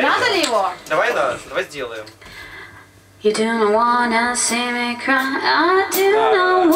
да? Надо ли его? Давай, да, давай сделаем. You do not wanna see me cry. I do not